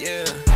Yeah.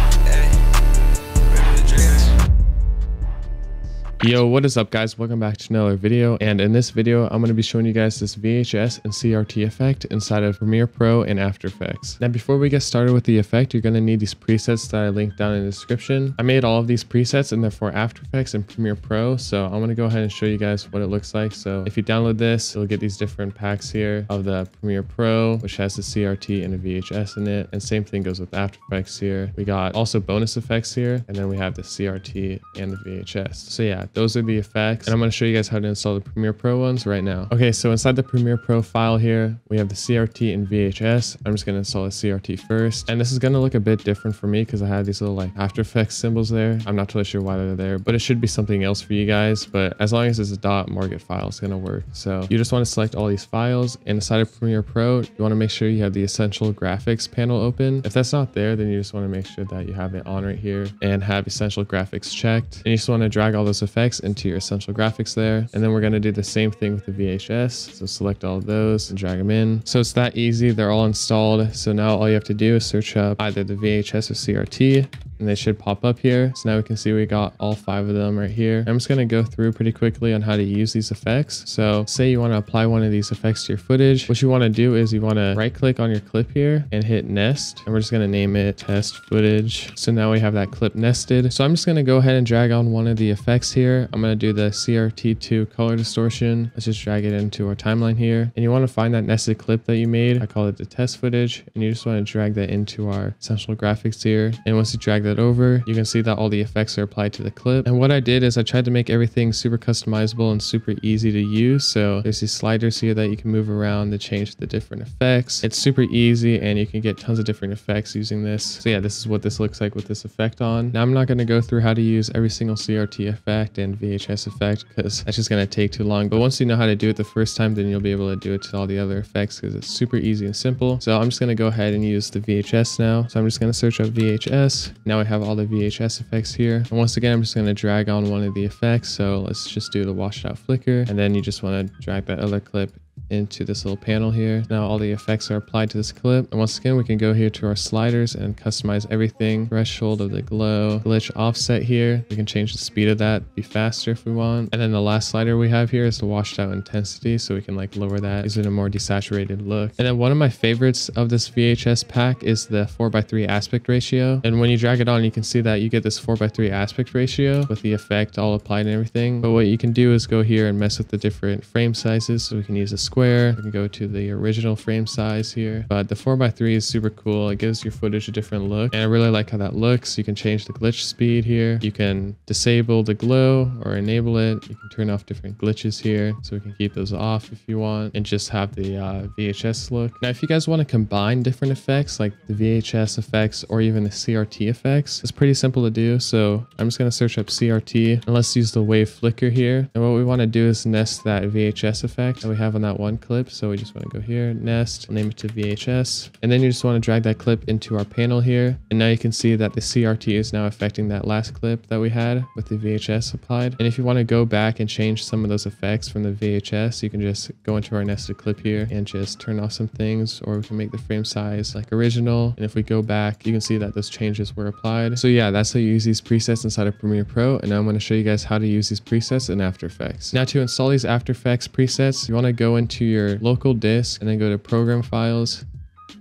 Yo, what is up guys? Welcome back to another video. And in this video, I'm to be showing you guys this VHS and CRT effect inside of Premiere Pro and After Effects. Now, before we get started with the effect, you're going to need these presets that I linked down in the description. I made all of these presets and they're for After Effects and Premiere Pro. So I'm to go ahead and show you guys what it looks like. So if you download this, you'll get these different packs here of the Premiere Pro, which has the CRT and the VHS in it. And same thing goes with After Effects here. We got also bonus effects here, and then we have the CRT and the VHS. So yeah, those are the effects. And I'm going to show you guys how to install the Premiere Pro ones right now. Okay, so inside the Premiere Pro file here, we have the CRT and VHS. I'm just going to install the CRT first. And this is going to look a bit different for me because I have these little like After Effects symbols there. I'm not totally sure why they're there, but it should be something else for you guys. But as long as it's a dot MOGRT file, it's going to work. So you just want to select all these files. And inside of Premiere Pro, you want to make sure you have the Essential Graphics panel open. If that's not there, then you just want to make sure that you have it on right here and have Essential Graphics checked. And you just want to drag all those effects into your essential graphics there. And then we're going to do the same thing with the VHS. So select all of those and drag them in. So it's that easy. They're all installed. So now all you have to do is search up either the VHS or CRT and they should pop up here. So now we can see we got all five of them right here. I'm just going to go through pretty quickly on how to use these effects. So say you want to apply one of these effects to your footage. What you want to do is you want to right click on your clip here and hit nest. And we're just going to name it test footage. So now we have that clip nested. So I'm just going to go ahead and drag on one of the effects here. I'm going to do the CRT2 color distortion. Let's just drag it into our timeline here. And you want to find that nested clip that you made. I call it the test footage. And you just want to drag that into our essential graphics here. And once you drag that over, you can see that all the effects are applied to the clip. And what I did is I tried to make everything super customizable and super easy to use. So there's these sliders here that you can move around to change the different effects. It's super easy and you can get tons of different effects using this. So yeah, this is what this looks like with this effect on. Now I'm not going to go through how to use every single CRT effect and VHS effect because that's just going to take too long. But once you know how to do it the first time, then you'll be able to do it to all the other effects because it's super easy and simple. So I'm just going to go ahead and use the VHS now. So I'm just going to search up VHS. Now I have all the VHS effects here. And once again, I'm just going to drag on one of the effects. So let's just do the washed out flicker. And then you just want to drag that other clip into this little panel here. Now all the effects are applied to this clip. And once again, we can go here to our sliders and customize everything. Threshold of the glow, glitch offset here. We can change the speed of that, be faster if we want. And then the last slider we have here is the washed out intensity. So we can like lower that, use it a more desaturated look. And then one of my favorites of this VHS pack is the 4x3 aspect ratio. And when you drag it on, you can see that you get this 4x3 aspect ratio with the effect all applied and everything. But what you can do is go here and mess with the different frame sizes. So we can use a square. We can go to the original frame size here. But the 4x3 is super cool. It gives your footage a different look. And I really like how that looks. You can change the glitch speed here. You can disable the glow or enable it. You can turn off different glitches here. So we can keep those off if you want and just have the uh, VHS look. Now, if you guys want to combine different effects like the VHS effects or even the CRT effects, it's pretty simple to do. So I'm just going to search up CRT and let's use the wave flicker here. And what we want to do is nest that VHS effect that we have on that one clip. So we just want to go here, nest, name it to VHS. And then you just want to drag that clip into our panel here. And now you can see that the CRT is now affecting that last clip that we had with the VHS applied. And if you want to go back and change some of those effects from the VHS, you can just go into our nested clip here and just turn off some things or we can make the frame size like original. And if we go back, you can see that those changes were applied. So yeah, that's how you use these presets inside of Premiere Pro. And now I'm going to show you guys how to use these presets in After Effects. Now to install these After Effects presets, you want to go into your local disk and then go to program files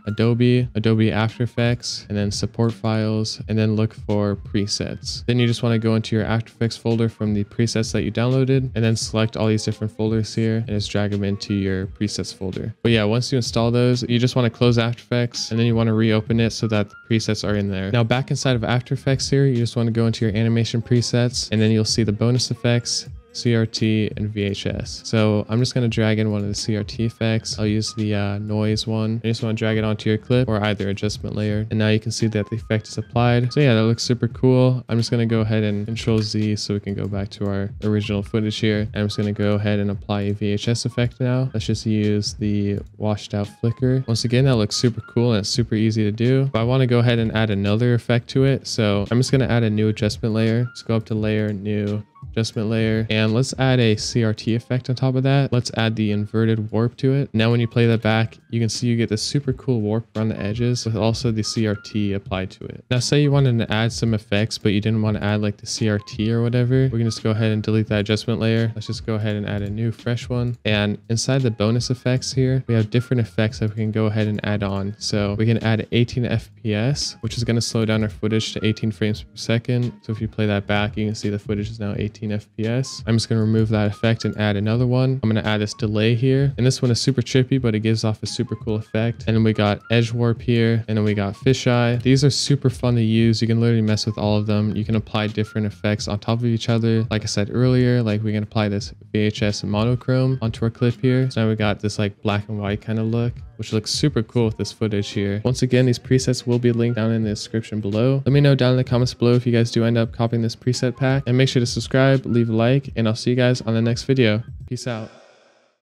Adobe, Adobe After Effects, and then support files, and then look for presets. Then you just want to go into your After Effects folder from the presets that you downloaded, and then select all these different folders here, and just drag them into your presets folder. But yeah, once you install those, you just want to close After Effects, and then you want to reopen it so that the presets are in there. Now back inside of After Effects here, you just want to go into your animation presets, and then you'll see the bonus effects, CRT, and VHS. So I'm just going to drag in one of the CRT effects. I'll use the uh, noise one. You just want to drag it onto your clip or either adjustment layer. And now you can see that the effect is applied. So yeah, that looks super cool. I'm just going to go ahead and control Z so we can go back to our original footage here. I'm just going to go ahead and apply a VHS effect now. Let's just use the washed out flicker. Once again, that looks super cool and it's super easy to do. But I want to go ahead and add another effect to it. So I'm just going to add a new adjustment layer. Let's go up to layer, new, adjustment layer, and let's add a CRT effect on top of that. Let's add the inverted warp to it. Now when you play that back, you can see you get this super cool warp around the edges with also the CRT applied to it. Now say you wanted to add some effects, but you didn't want to add like the CRT or whatever, we can just go ahead and delete that adjustment layer. Let's just go ahead and add a new fresh one. And inside the bonus effects here, we have different effects that we can go ahead and add on. So we can add 18 FPS, which is going to slow down our footage to 18 frames per second. So if you play that back, you can see the footage is now 18 FPS. I'm just going to remove that effect and add another one. I'm going to add this delay here. And this one is super trippy, but it gives off a super cool effect. And then we got edge warp here, and then we got fisheye. These are super fun to use. You can literally mess with all of them. You can apply different effects on top of each other. Like I said earlier, like we can apply this VHS monochrome onto our clip here. So now we got this like black and white kind of look which looks super cool with this footage here. Once again, these presets will be linked down in the description below. Let me know down in the comments below if you guys do end up copying this preset pack and make sure to subscribe, leave a like, and I'll see you guys on the next video. Peace out.